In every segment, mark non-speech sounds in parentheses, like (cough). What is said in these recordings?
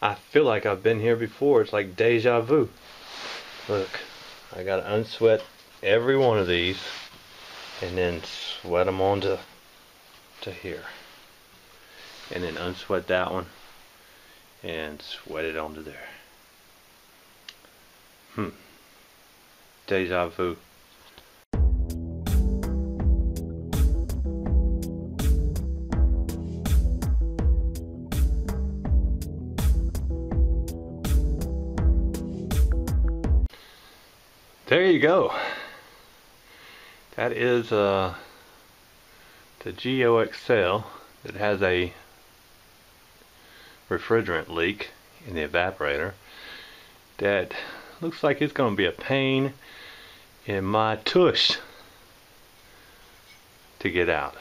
I feel like I've been here before. It's like deja vu. Look, I gotta unsweat every one of these and then sweat them onto to here. And then unsweat that one and sweat it onto there. Hmm. Deja vu. There you go. That is uh, the GeoXL that has a refrigerant leak in the evaporator that looks like it's going to be a pain in my tush to get out.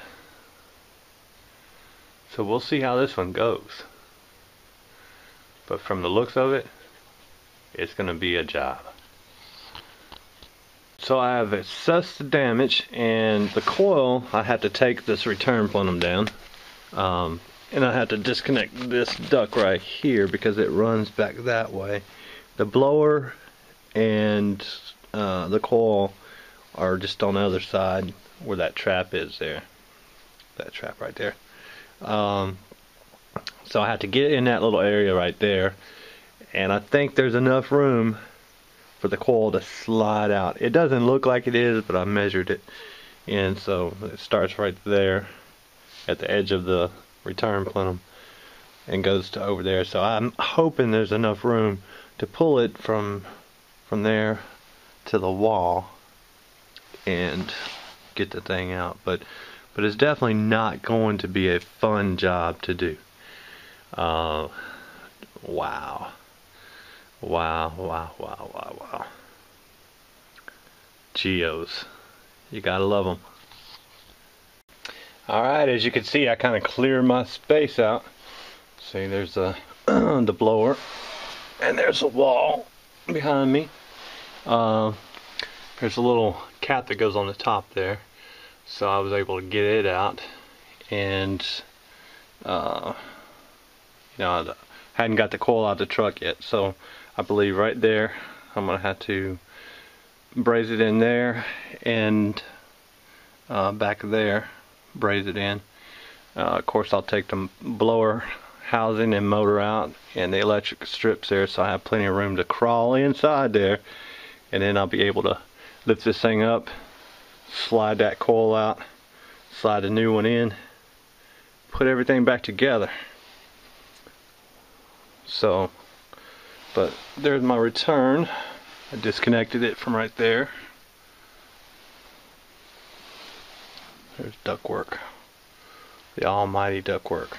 So we'll see how this one goes. But from the looks of it, it's going to be a job. So I have assessed the damage and the coil, I had to take this return plenum down. Um, and I had to disconnect this duct right here because it runs back that way. The blower and uh, the coil are just on the other side where that trap is there. That trap right there. Um, so I had to get in that little area right there. And I think there's enough room for the coil to slide out. It doesn't look like it is, but I measured it. And so it starts right there at the edge of the return plenum and goes to over there. So I'm hoping there's enough room to pull it from from there to the wall and get the thing out. But but it's definitely not going to be a fun job to do. Uh, wow. Wow, wow, wow, wow, wow. Geos. You gotta love them. Alright, as you can see, I kind of cleared my space out. See, there's the, (clears throat) the blower. And there's a wall behind me. Uh, there's a little cap that goes on the top there. So I was able to get it out. And, uh, you know, I hadn't got the coil out of the truck yet. So I believe right there. I'm gonna have to braze it in there and uh, back there braze it in. Uh, of course I'll take the blower housing and motor out and the electric strips there so I have plenty of room to crawl inside there. And then I'll be able to lift this thing up slide that coil out slide a new one in put everything back together. So but there's my return. I disconnected it from right there. There's ductwork. The almighty ductwork.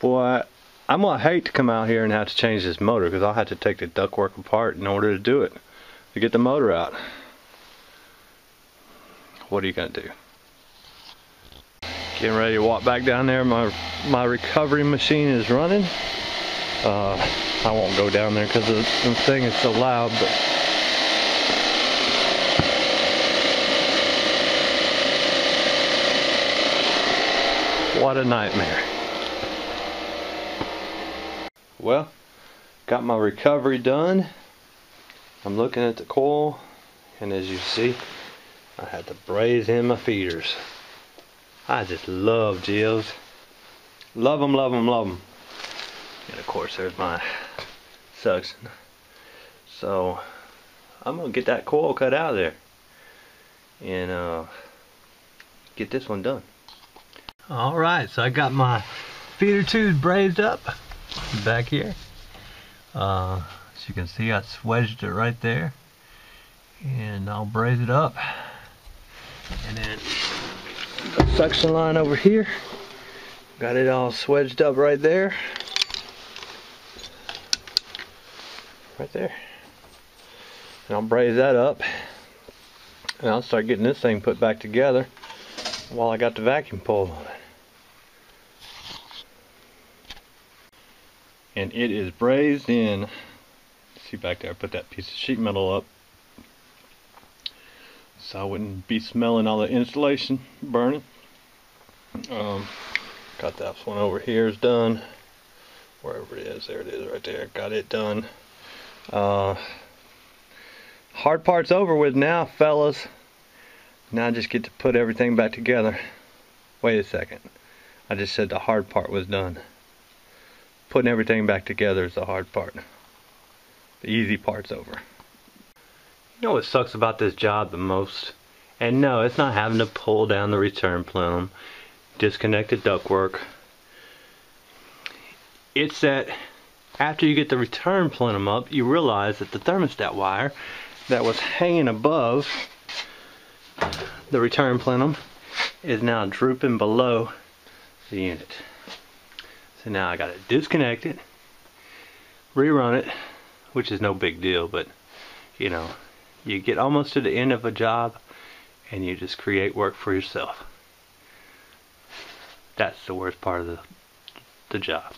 Boy, I'm gonna hate to come out here and have to change this motor because I'll have to take the ductwork apart in order to do it. To get the motor out. What are you gonna do? Getting ready to walk back down there. My my recovery machine is running. Uh, I won't go down there because the, thing is so loud, but what a nightmare. Well, got my recovery done. I'm looking at the coil, and as you see, I had to braze in my feeders. I just love Geos. Love them, love them, love them. And of course, there's my suction. So I'm gonna get that coil cut out of there and uh, get this one done. All right, so I got my feeder tubes brazed up back here. Uh, as you can see, I swedged it right there, and I'll braze it up. And then the suction line over here, got it all swedged up right there. Right there. And I'll braze that up and I'll start getting this thing put back together while I got the vacuum pulled on it. And it is brazed in, see back there, I put that piece of sheet metal up so I wouldn't be smelling all the insulation burning. Um, got that one over here is done. wherever it is. There it is right there. Got it done. Uh, hard part's over with now, fellas. Now I just get to put everything back together. Wait a second. I just said the hard part was done. Putting everything back together is the hard part. The easy part's over. You know what sucks about this job the most? And no, it's not having to pull down the return plenum, disconnect the ductwork. It's that after you get the return plenum up, you realize that the thermostat wire that was hanging above the return plenum is now drooping below the unit. So now I got to disconnect it, rerun it, which is no big deal, but you know, you get almost to the end of a job and you just create work for yourself. That's the worst part of the, the job.